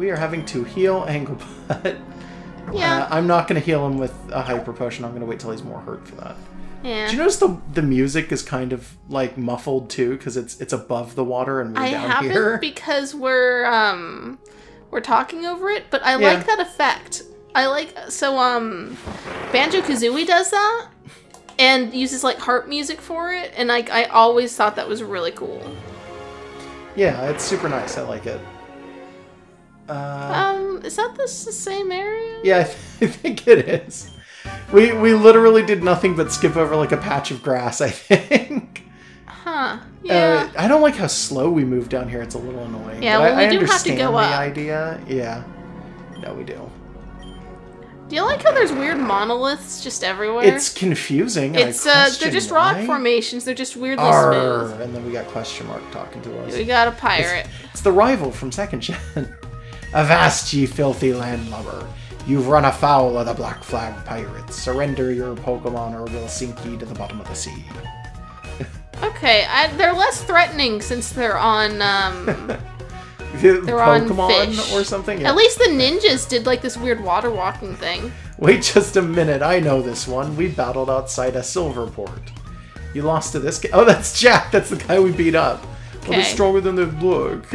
we are having to heal Anglebutt. Yeah. Uh, I'm not going to heal him with a hyper potion. I'm going to wait till he's more hurt for that. yeah. Do you notice the the music is kind of like muffled too because it's it's above the water and we're I down haven't here. because we're um we're talking over it, but I Yeah. like that effect. I like so um Banjo Kazooie does that and uses like harp music for it, and like I always thought that was really cool. yeah, it's super nice. I like it. Uh, Um, is that this the same area? yeah, I, th- I think it is. We we literally did nothing but skip over like a patch of grass. I think. Huh. Yeah. Uh, I don't like how slow we move down here. It's a little annoying. Yeah, well, I, we I do have to go the up. idea. Yeah. No, we do. Do you like how there's weird monoliths just everywhere? It's confusing. It's uh they're just rock why. formations. They're just weirdly Arr, smooth. and then we got question mark talking to us. We got a pirate. It's the rival from second gen. Avast, ye filthy landlubber! You've run afoul of the Black Flag pirates. Surrender your Pokemon, or we'll sink ye to the bottom of the sea. Okay, I, they're less threatening since they're on um They're on fish. or something. Yeah. At least the ninjas did like this weird water walking thing. Wait just a minute. I know this one. We battled outside a Silverport. You lost to this guy. Oh, that's Jack. That's the guy we beat up. Well, they're stronger than they look.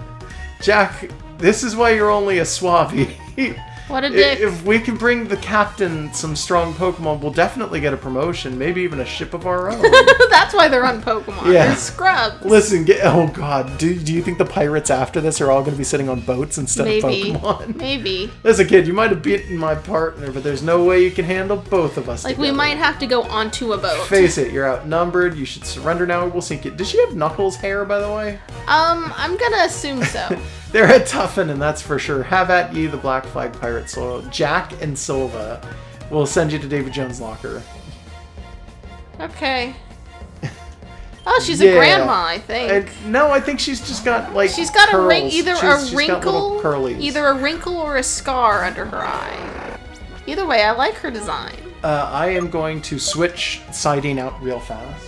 Jack, this is why you're only a Suave. What a dick. If we can bring the captain some strong Pokemon, we'll definitely get a promotion, maybe even a ship of our own. That's why they're on Pokemon. Yeah. They're scrubs. Listen, get, oh god, do, do you think the pirates after this are all going to be sitting on boats instead Maybe. of Pokemon? Maybe. As a kid, you might have beaten my partner, but there's no way you can handle both of us. Like we might have to go onto a boat. Face it, you're outnumbered. You should surrender now. or We'll sink it. Does she have Knuckles' hair, by the way? Um, I'm gonna assume so. They're a toughen, and that's for sure. Have at ye, the Black Flag Pirates. So Jack and Silva will send you to David Jones' locker. okay. Oh, she's Yeah. a grandma, I think. No, I think she's just got like she's got a ring, either She's- a she's got little wrinkle, either a wrinkle or a scar under her eye. Either way, I like her design. Uh, I am going to switch siding out real fast,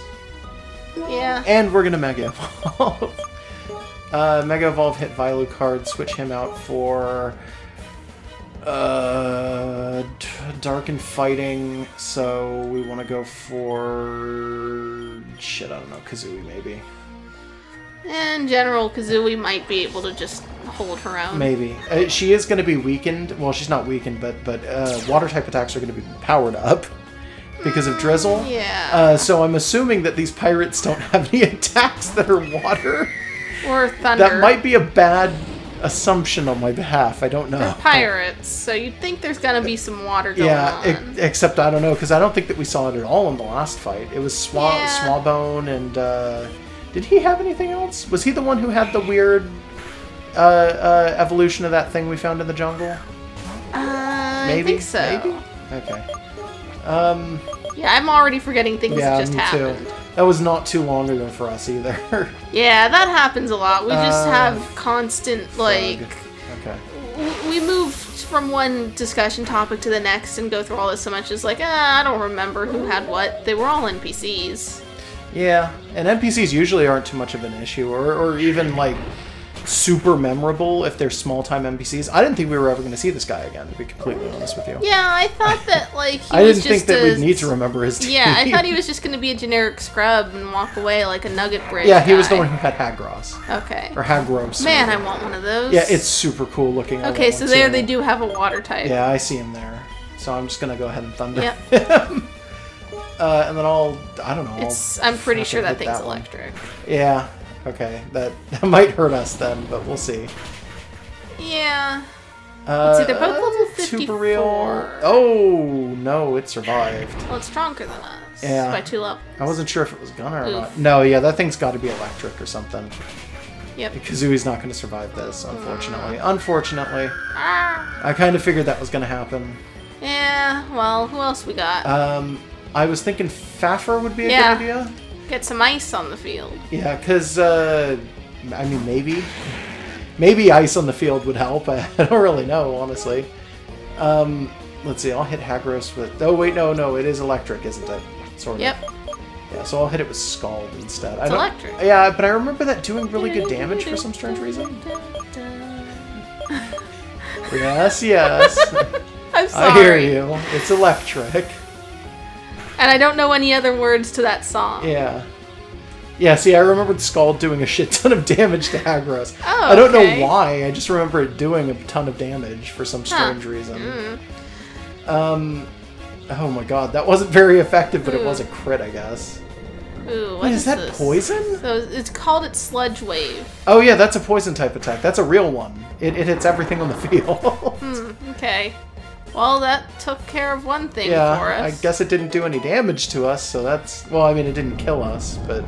Yeah. and we're gonna Mega Evolve. uh, Mega Evolve hit Vilucard. Switch him out for uh, Dark and Fighting. So we want to go for shit. I don't know, Kazooie maybe. In general, Kazooie might be able to just hold her own. Maybe uh, she is going to be weakened. Well, she's not weakened, but but uh, water type attacks are going to be powered up because of Drizzle. Yeah. Uh, so I'm assuming that these pirates don't have any attacks that are water. Or thunder. That might be a bad assumption on my behalf. I don't know. They're pirates, so you'd think there's gonna be some water going Yeah, on. e- except I don't know because I don't think that we saw it at all in the last fight. It was Swa- Yeah. Swabone and uh, did he have anything else? Was he the one who had the weird uh, uh, evolution of that thing we found in the jungle? uh, Maybe. I think so. Maybe. Okay. Um. Yeah, I'm already forgetting things Yeah, that just me happened. too. That was not too long ago for us either. Yeah, that happens a lot. We just Uh, have constant like okay. we move from one discussion topic to the next and go through all this so much as like, ah, I don't remember who had what. They were all NPCs. Yeah, and NPCs usually aren't too much of an issue, or, or even like super memorable if they're small time NPCs. I didn't think we were ever going to see this guy again, to be completely honest with you. Yeah, I thought that like he I didn't think that we'd need to remember his team. Yeah, I thought he was just gonna be a generic scrub and walk away like a nugget bridge. Yeah, he was the one who had Haagross Okay. or Haagross. Man, I want one of those. Yeah, it's super cool looking. Okay, so there too. they do have a water type. Yeah, I see him there. So I'm just gonna go ahead and thunder Yep. him. uh, and then I'll I don't know. It's I'm pretty sure that thing's one. electric. Yeah. Okay. That that might hurt us then, but we'll see. Yeah. Uh, see, they're both level Super real. 54. Oh no, it survived. Well, it's stronger than us. Yeah. By two levels. I wasn't sure if it was gonna or Oof. not. No, yeah, that thing's got to be electric or something. Yep. Kazooie's not going to survive this, unfortunately. Unfortunately, Ah. I kind of figured that was going to happen. Yeah. Well, who else we got? Um, I was thinking Faffer would be a Yeah. good idea. Get some ice on the field. Yeah, because uh, I mean, maybe, maybe ice on the field would help. I don't really know, honestly. Um, let's see. I'll hit Haagross with. Oh wait, no, no, it is electric, isn't it? Sort of. Yep. Yeah, so I'll hit it with Scald instead. I don't- electric. Yeah, but I remember that doing really good damage for some strange reason. Yes, yes. I'm sorry. I hear you. It's electric. And I don't know any other words to that song. Yeah. Yeah, see, I remembered Scald doing a shit ton of damage to Haagross. Oh, I don't okay. know why, I just remember it doing a ton of damage for some strange reason. Mm. Um, oh my god, that wasn't very effective, but it was a crit, I guess. Ooh, what Wait, is, is that this? poison? So it's called it Sludge Wave. Oh yeah, that's a poison type attack. That's a real one. It, it hits everything on the field. Hmm, okay. Well, that took care of one thing yeah, for us. I guess it didn't do any damage to us, so that's... Well, I mean, it didn't kill us, but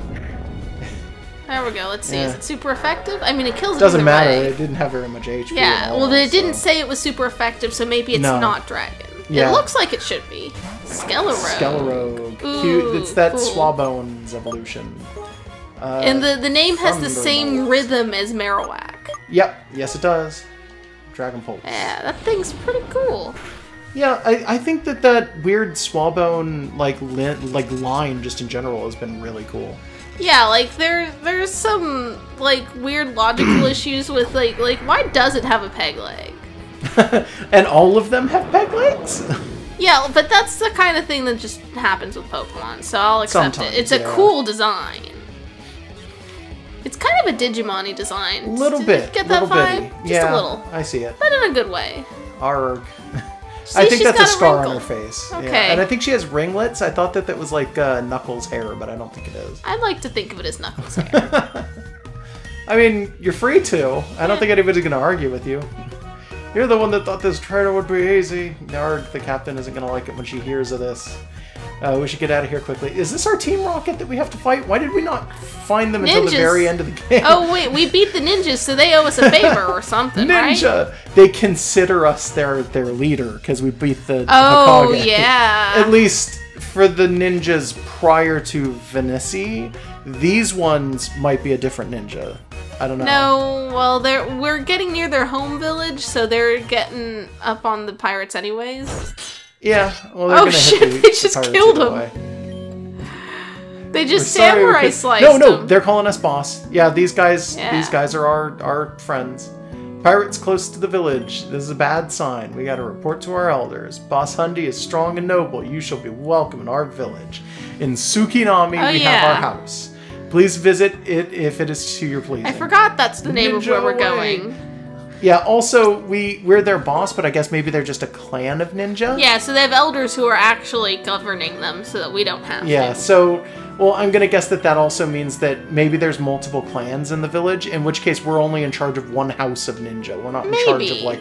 There we go. Let's see. Yeah. Is it super effective? I mean, it kills doesn't matter. way. It didn't have very much HP. Yeah, all, well, it didn't say it was super effective, so maybe it's No. not dragon. Yeah. It looks like it should be. Skelerogue. Skelerogue. Ooh, Cute. It's that cool. Swabones evolution. Uh, And the, the name has the same rhythm as Marowak. Yep. Yes, it does. Dragon Pulse. Yeah, that thing's pretty cool. Yeah, I, I think that that weird Swabone like li- like line just in general has been really cool. Yeah, like there there's some like weird logical issues with like like why does it have a peg leg? and all of them have peg legs. Yeah, but that's the kind of thing that just happens with Pokemon, so I'll accept Sometimes, it. It's a yeah. cool design. It's kind of a Digimon-y design. A little Did bit. get that little vibe? bitty. Just yeah, a little. I see it. But in a good way. Arg. See, I think she's that's a scar on her face. Yeah. Okay. And I think she has ringlets. I thought that that was like uh, Knuckles' hair, but I don't think it is. I'd like to think of it as Knuckles' hair. I mean, you're free to. I don't think anybody's going to argue with you. You're the one that thought this trainer would be easy. Narg, the captain, isn't going to like it when she hears of this. Uh, we should get out of here quickly. Is this our Team Rocket that we have to fight? Why did we not find them until the Ninjas. very end of the game? oh wait, we beat the ninjas, so they owe us a favor or something, right? Ninja! They consider us their their leader because we beat the Oh Hokage. yeah. At least for the ninjas prior to Venice, these ones might be a different ninja. I don't know. No, well, they're we're getting near their home village, so they're getting up on the pirates anyways. Yeah. Well, Oh, shit, the, they just killed him. way. They We're just sorry we samurai could- sliced No, no, them. they're calling us boss. Yeah, these guys. Yeah. These guys are our our friends. Pirates close to the village. This is a bad sign. We got to report to our elders. Boss Hundi is strong and noble. You shall be welcome in our village. In Tsukinami, Oh, we yeah. have our house. Please visit it if it is to your pleasing. I forgot that's the name of where we're away. going. Yeah. Also, we we're their boss, but I guess maybe they're just a clan of ninja. Yeah, so they have elders who are actually governing them, so that we don't have Yeah, to. so, well, I'm gonna guess that that also means that maybe there's multiple clans in the village, in which case we're only in charge of one house of ninja. We're not in charge of, like,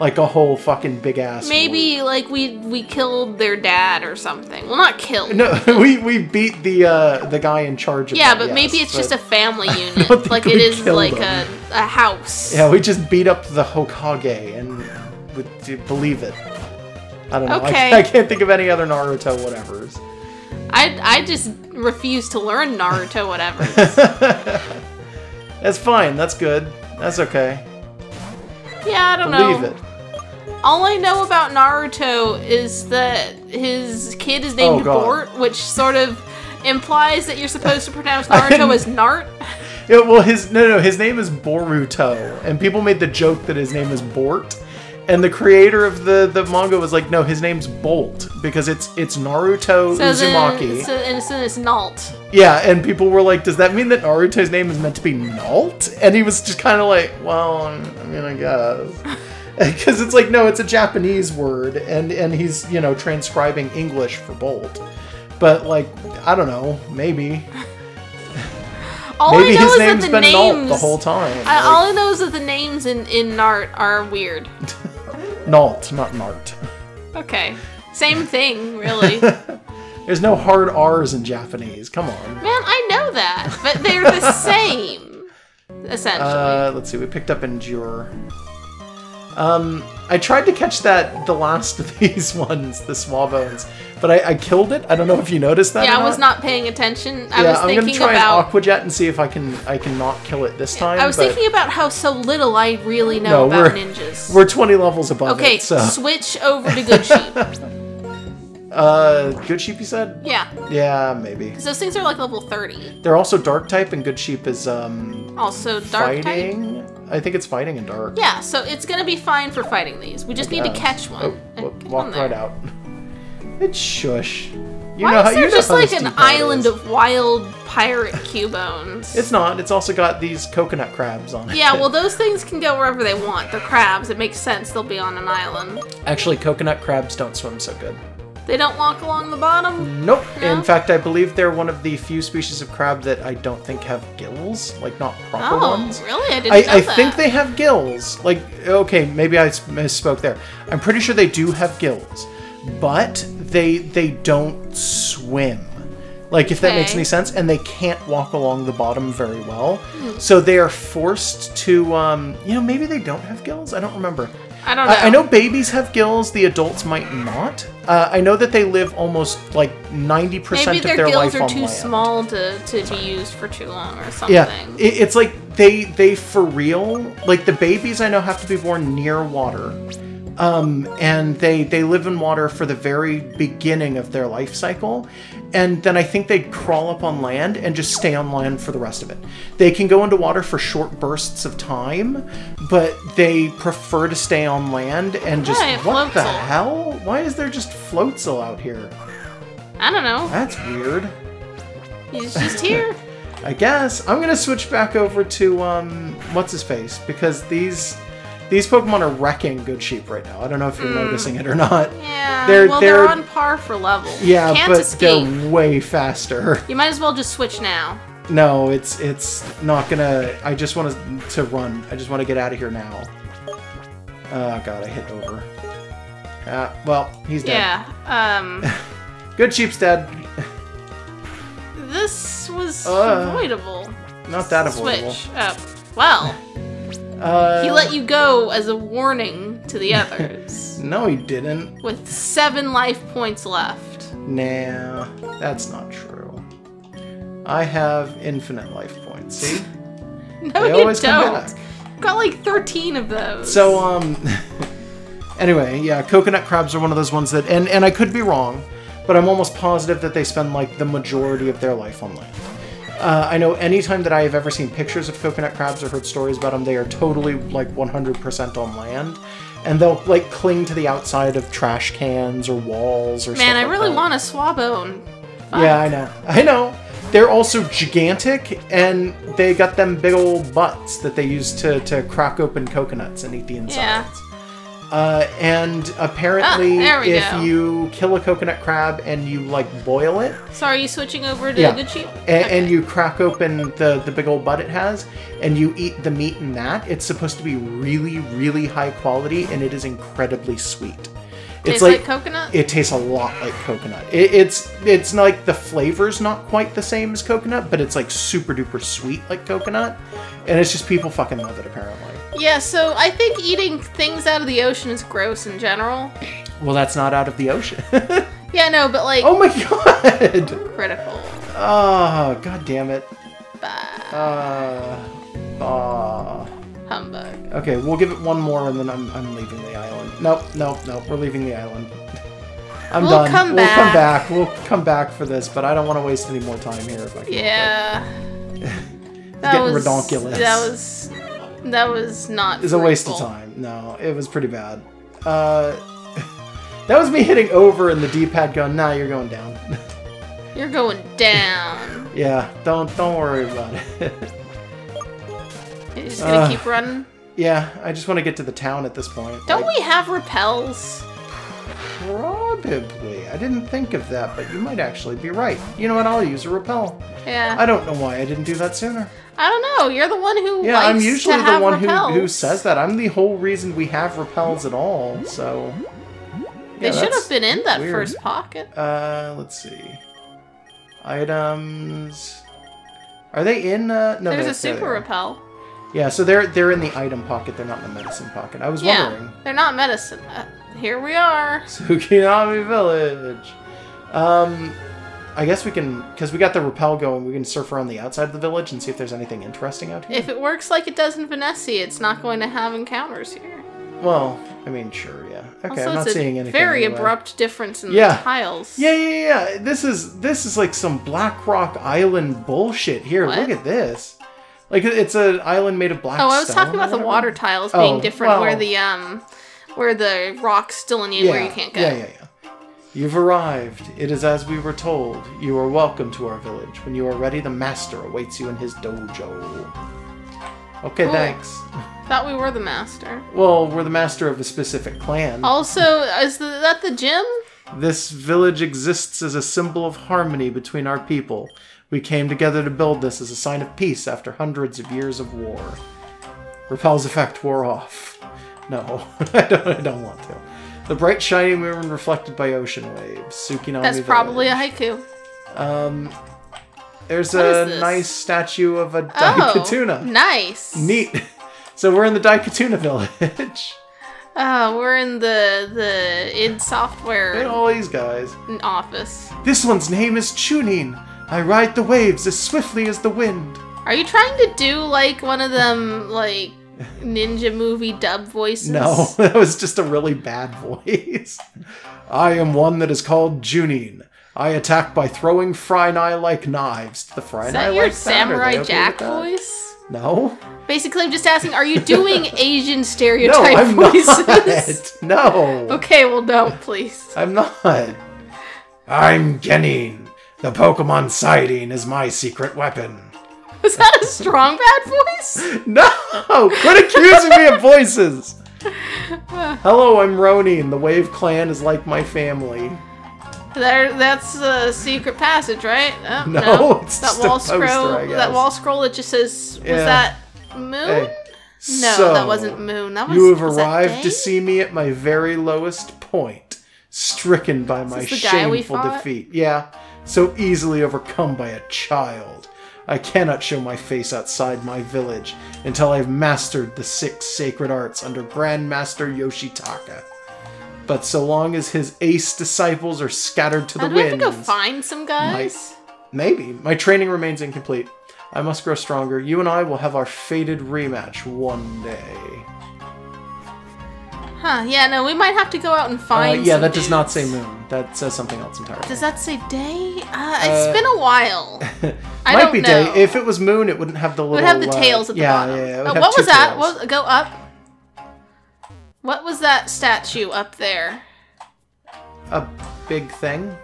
like a whole fucking big ass. Maybe like we we killed their dad or something. Well, not killed. No, we, we beat the uh, the guy in charge of Yeah, that, but yes, maybe it's just a family unit. Like it is like a, a house. Yeah, we just beat up the Hokage and would believe it. I don't know. I- Okay. I, can't think of any other Naruto whatevers. I I just refuse to learn Naruto whatever. That's fine. That's good. That's okay. Yeah, I don't Believe know. Believe it. All I know about Naruto is that his kid is oh, named Oh, Bort, which sort of implies that you're supposed to pronounce Naruto as Nart. Yeah, well, his no, no, his name is Boruto, and people made the joke that his name is Bort, and the creator of the the manga was like, no, his name's Bolt because it's it's Naruto So Uzumaki. then, so, and so it's Nalt. yeah, and people were like, does that mean that Naruto's name is meant to be Nalt? And he was just kind of like, well, I mean, I guess. Because it's like, no, it's a Japanese word, and and he's you know transcribing English for Bolt, but like, I don't know, maybe All maybe I know his is name's that the been names. Nalt the whole time. I, Like- all I know is that the names in in Nart are weird. Nalt, not Nart. Okay, same thing, really. There's no hard R's in Japanese. Come on. Man, I know that, but they're the same, essentially. Uh, let's see. We picked up Endure. Um, I tried to catch that the last of these ones, the small bones, but I, I killed it. I don't know if you noticed that. yeah, I was not paying attention. I yeah, was I'm thinking gonna try about. an Aquajet and see if I can I can not kill it this time. I was thinking about how so little I really No, know about we're- ninjas. we're 20 levels above okay, it. So, switch over to Good Sheep. uh, good sheep, you said? yeah, Yeah, maybe. because those things are like level 30. They're also dark type, and good sheep is um Also, dark type. Fighting. I think it's fighting in dark. Yeah, so it's gonna be fine for fighting these. We just need to catch one. Oh, and whoop, get on right out. It's shush. You Why know how is there you know just how like an island is. of wild pirate cubones? It's not. It's also got these coconut crabs on it. yeah, well, those things can go wherever they want. They're crabs. It makes sense they'll be on an island. Actually, coconut crabs don't swim so good. They don't walk along the bottom. Nope. No? In fact, I believe they're one of the few species of crab that I don't think have gills, like not proper Oh, ones. really? I didn't I, know I that. think they have gills. Like, okay, maybe I misspoke there. I'm pretty sure they do have gills, but they they don't swim. Like, if that makes any sense, and they can't walk along the bottom very well, Hmm. so they are forced to. Um, you know, maybe they don't have gills. I don't remember. I don't know. I, I know babies have gills. The adults might not. Uh, I know that they live almost like ninety percent of their their gills life are too small to, to be used for too long or something. Yeah, it, it's like they they for real. Like the babies, I know have to be born near water, um, and they they live in water for the very beginning of their life cycle, and then I think they crawl up on land and just stay on land for the rest of it. They can go into water for short bursts of time, but they prefer to stay on land and just Yeah, what the hell? Why is there just floatzel out here? I don't know. That's weird. He's just here. I guess I'm gonna switch back over to um, what's his face because these these Pokemon are wrecking Good Sheep right now. I don't know if you're noticing it or not. Yeah. They're- well, they're, they're- on par for level. Yeah, Can't but escape. they're way faster. You might as well just switch now. No, it's it's not gonna. I just want to to run. I just want to get out of here now. Oh god, I hit over. Uh, well, he's dead. Yeah. Um. Good Sheep's dead. this was Uh, avoidable. Not that avoidable. Switch up. Well, Uh, he let you go as a warning to the others, No, he didn't. with seven life points left. Nah, that's not true. I have infinite life points. See? No, They you don't. Got like thirteen of those. So, um, anyway, yeah, coconut crabs are one of those ones that, and and I could be wrong, but I'm almost positive that they spend like the majority of their life on land. Uh, I know anytime that I have ever seen pictures of coconut crabs or heard stories about them, they are totally like 100% on land, and they'll like cling to the outside of trash cans or walls or. man, I like really that. want a swabone. Fuck. Yeah, I know. I know. They're also gigantic, and they got them big old butts that they use to, to crack open coconuts and eat the insides. Uh, and apparently, Ah, if go. you kill a coconut crab and you like boil it, So are you switching over to Yeah. Good Sheep? and, Okay. and you crack open the the big old butt it has, and you eat the meat in that, it's supposed to be really, really high quality, and it is incredibly sweet. Tastes like, coconut. It tastes a lot like coconut. It, it's it's like the flavor's not quite the same as coconut, but it's like super duper sweet like coconut, and it's just people fucking love it apparently. Yeah, so I think eating things out of the ocean is gross in general. Well, that's not out of the ocean. Yeah, no, but like oh my god! critical. Oh god damn it! Bah, Uh, uh, humbug. okay, we'll give it one more, and then I'm I'm leaving the island. Nope, nope, nope. We're leaving the island. I'm We'll done. come we'll come back. back. We'll come back for this, but I don't want to waste any more time here if I can. Yeah. That getting was. That was that was not. It's a waste of time. No, it was pretty bad. Uh, that was me hitting over and the D-pad going, nah, you're going down. You're going down. yeah, don't don't worry about it. You're just gonna Uh, keep running. yeah, I just want to get to the town at this point. Don't Like, we have repels? Probably. I didn't think of that, but you might actually be right. You know what? I'll use a repel. Yeah. I don't know why I didn't do that sooner. I don't know. You're the one who Yeah, I'm usually the one who, repels. who says that. I'm the whole reason we have repels at all, so. They should have been in that weird. first pocket. Uh, let's see. Items. Are they in? Uh, no, There's a super there repel. Yeah, so they're they're in the item pocket. They're not in the medicine pocket. I was Yeah, wondering. they're not medicine. Here we are. Tsukinami Village. Um, I guess we can because we got the repel going. We can surf around the outside of the village and see if there's anything interesting out here. If it works like it does in Venecia, it's not going to have encounters here. well, I mean, sure, yeah. Okay, also, I'm not seeing a anything. very anyway. abrupt difference in Yeah. the tiles. Yeah, yeah, yeah. This is this is like some Black Rock Island bullshit. Here, What? look at this. Like it's an island made of black Oh, I was talking about the water tiles Oh, being different, where the um, where the rocks still in you, where you can't go. Yeah, yeah, yeah. You've arrived. It is as we were told. You are welcome to our village. When you are ready, the master awaits you in his dojo. Okay, Cool. thanks. Thought we were the master. Well, we're the master of a specific clan. Also, is the, that the gym? This village exists as a symbol of harmony between our people. We came together to build this as a sign of peace after hundreds of years of war. Repel's effect wore off. No, I don't, I don't want to. The bright shiny moon reflected by ocean waves. Tsukinami That's probably a haiku. Um, there's What a nice statue of a Daikatuna. Oh, nice. Neat. So we're in the Daikatuna village. Oh, we're in the the id software at all these guys. office. This one's name is Chunin. I ride the waves as swiftly as the wind. Are you trying to do like one of them like ninja movie dub voices? No, that was just a really bad voice. I am one that is called Junin. I attack by throwing Frynai like knives. The Frynai Is that your like they Samurai okay Jack voice? No. Basically, I'm just asking, are you doing Asian No, stereotype I'm voices? not. No. Okay, well, don't, please. I'm not. I'm Genin. The Pokemon Siding is my secret weapon. Was that a strong bad voice? No! Quit accusing me of voices! Hello, I'm Ronin. The Wave Clan is like my family. There, that's a secret passage, right? Oh, No, it's that wall poster, scroll. That wall scroll that just says, "Was Yeah. that moon?" Hey, no, so, that wasn't moon. That was. You have arrived to see me at my very lowest point, stricken by my guy we shameful defeat. Yeah, so easily overcome by a child. I cannot show my face outside my village until I've mastered the six sacred arts under Grandmaster Yoshitaka. But so long as his ace disciples are scattered to the do we have to go find some guys? maybe my training remains incomplete. I must grow stronger. You and I will have our fated rematch one day. Huh? Yeah, no, we might have to go out and Uh, find. yeah, some that does not say moon. That says something else entirely. Does that say day? Uh, it's Uh, been a while. I Might be know. day. If it was moon, it wouldn't have the It little. would have the uh, tails at the yeah, bottom. Yeah, yeah. it Oh, what was that? What, go up. What was that statue up there? A big thing.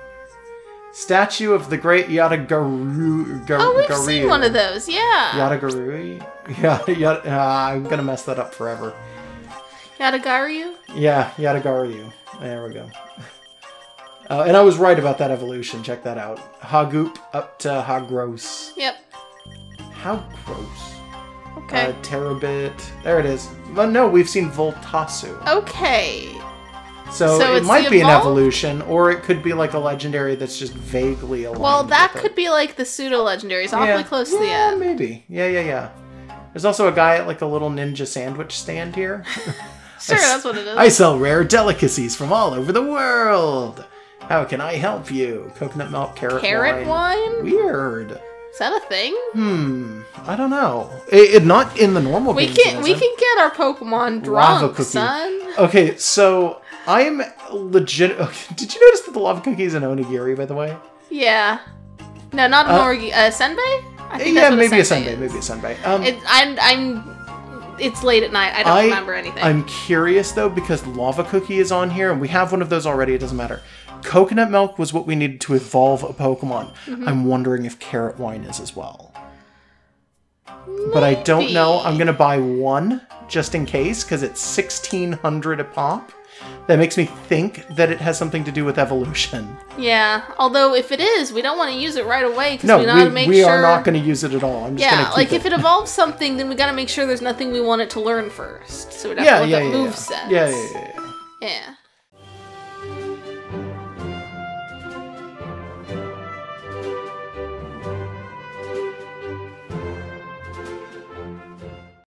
Statue of the great Yadagaru. Gar- Oh, we've seen one of those. Yeah. Yadagarui? Yeah, Yad- uh, I'm gonna mess that up forever. Yadagaru. Yeah, Yadagaru. There we go. Uh, and I was right about that evolution. Check that out. Hagoop up to Haagross. Yep. How gross. Okay. Uh, Terabit. There it is. Well, no, we've seen Voltasu. okay. So, So it might be an evolution, or it could be like a legendary that's just vaguely aligned. Well, that could it. be like the pseudo legendaries, awfully Yeah. close to the yeah, end. maybe. Yeah, yeah, yeah. There's also a guy at like a little ninja sandwich stand here. Sure, I that's what it is. I sell rare delicacies from all over the world. How can I help you? Coconut milk, carrot, Carrot wine. wine? Weird. Is that a thing? Hmm. I don't know. It, it- not in the normal. We can we can get our Pokemon drunk, son. Okay, so I'm legit. Okay, did you notice that the lava cookie is an onigiri, by the way? Yeah. No, not an Uh. Uh, Senbei? I think yeah, maybe a senbei maybe a senbei. Um, It, I'm I'm. It's late at night. I don't I- remember anything. I'm curious though because lava cookie is on here, and we have one of those already. It doesn't matter. Coconut milk was what we needed to evolve a Pokemon. Mm-hmm. I'm wondering if carrot wine is as well. But I don't know. I'm gonna buy one just in case because it's 1600 a pop. That makes me think that it has something to do with evolution. Yeah. Although if it is, we don't want to use it right away because No, we we, gotta make sure we sure. are not going to use it at all. I'm just yeah, like it. if it evolves something, then we gotta make sure there's nothing we want it to learn first. So we'd have yeah, to look yeah, up yeah, move yeah. sets. yeah, yeah, yeah, yeah. Yeah.